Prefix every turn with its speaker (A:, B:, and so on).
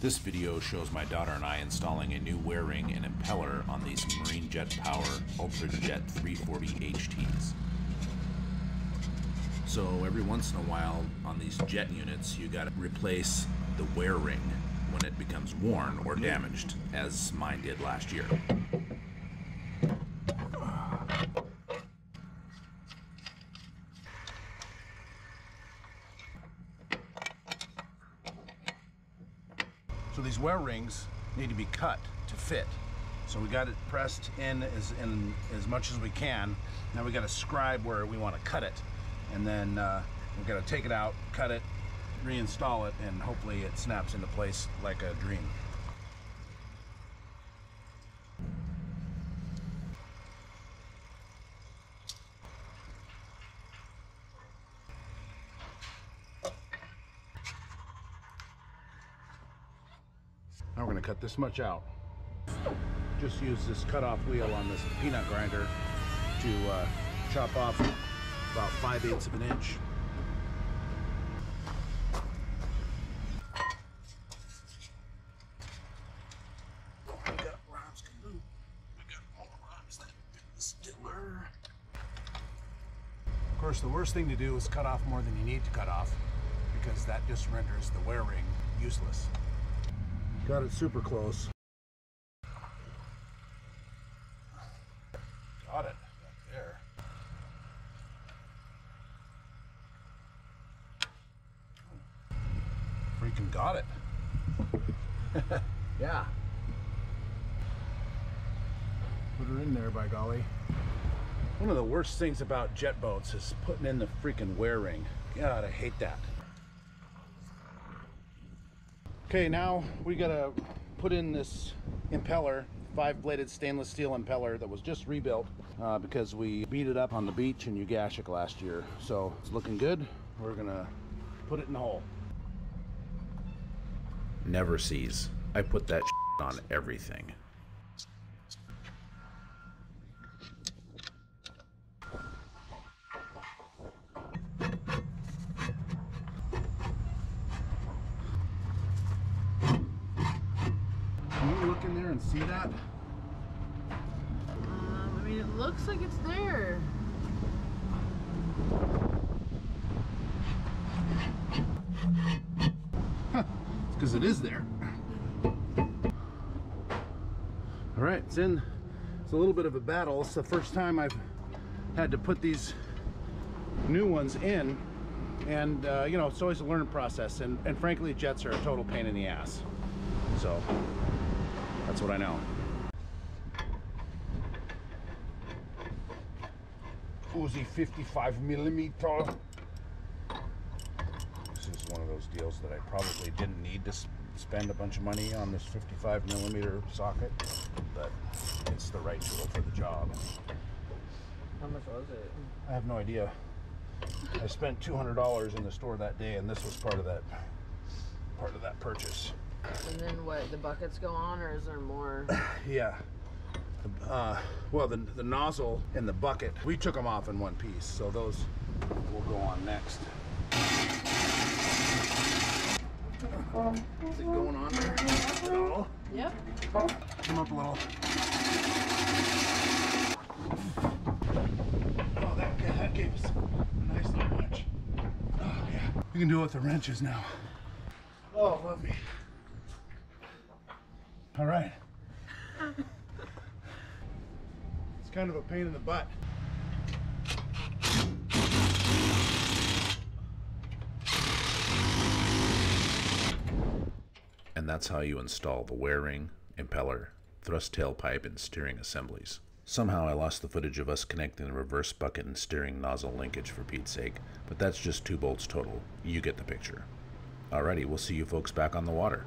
A: This video shows my daughter and I installing a new wear ring and impeller on these Marine Jet Power UltraJet 340 HTs. So every once in a while on these jet units you gotta replace the wear ring when it becomes worn or damaged, as mine did last year.
B: So these wear rings need to be cut to fit. So we got it pressed in as in as much as we can. Now we got to scribe where we want to cut it, and then uh, we got to take it out, cut it, reinstall it, and hopefully it snaps into place like a dream. Now we're gonna cut this much out. Just use this cutoff wheel on this peanut grinder to uh, chop off about 5 eighths of an inch. Of course, the worst thing to do is cut off more than you need to cut off because that just renders the wear ring useless. Got it super close. Got it. Right there. Freaking got it. yeah. Put her in there, by golly. One of the worst things about jet boats is putting in the freaking wear ring. God, I hate that. Okay, now we gotta put in this impeller, five bladed stainless steel impeller that was just rebuilt uh, because we beat it up on the beach in Ugashik last year. So it's looking good. We're gonna put it in the hole.
A: Never-Seez. I put that on everything.
B: Can you look in there and see that?
C: Um, I mean, it looks like it's there.
B: It's because it is there. All right, it's in. It's a little bit of a battle. It's the first time I've had to put these new ones in, and uh, you know, it's always a learning process. And, and frankly, jets are a total pain in the ass. So that's what I know. Uzi 55 millimeter. This is one of those deals that I probably didn't need to spend a bunch of money on this 55 millimeter socket, but it's the right tool for the job.
C: How much was it?
B: I have no idea. I spent $200 in the store that day, and this was part of that part of that purchase.
C: And then what? The buckets go on, or is there more?
B: Yeah. Uh, well, the, the nozzle and the bucket, we took them off in one piece, so those will go on next. Is it going on there at all?
C: Yep.
B: Come up a little. Oh, that, that gave us a nice little wrench. Oh, yeah. We can do it with the wrenches now. Oh, lovely. All right. It's kind of a pain in the butt.
A: And that's how you install the wear ring, impeller, thrust tailpipe, and steering assemblies. Somehow I lost the footage of us connecting the reverse bucket and steering nozzle linkage for Pete's sake, but that's just two bolts total. You get the picture. Alrighty, we'll see you folks back on the water.